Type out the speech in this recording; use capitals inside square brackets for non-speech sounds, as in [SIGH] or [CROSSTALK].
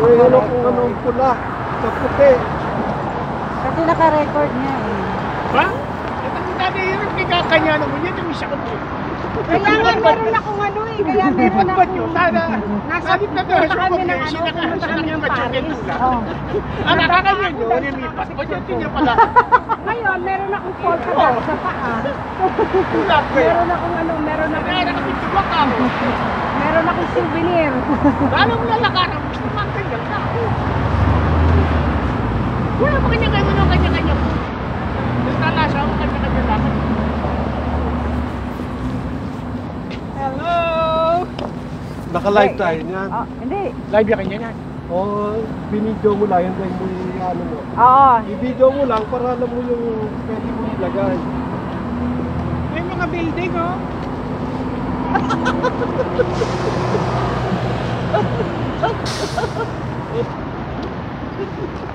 Ngayon ano kung anong pula sa puti. Kasi naka-record niya eh. Ba? Ito ang dati yun, kikakanya naman yan, yung isa ko po. Kaya nga meron akong ano eh. Kaya meron Ba't akong... yun? Sana, sabit na doon sa ano, sinaka, pumunta kami ng sinaka Paris. yung tula. Oh. Ah, nakakanya nyo, nilipat. Ba't yan tinya pala? Ngayon, meron akong polka dot sa paa. Tula ko eh. Meron akong ano, meron Kaya akong, nakapitubak ako. meron akong souvenir. Lalo mo lalakaran, mo ang ganyan na. Wala pa kanya-kanya mo, kanya-kanya po. Basta nasa ako, kanya-kanya lakad. Hello! Naka-live tayo niyan. Oh, hindi. Live ya kanya yan. O, binidyo mo lang yun dahil mo yung ano mo. Oo. I-video mo lang para alam mo yung pwede mo ilagay. May mga building, oh. [LAUGHS]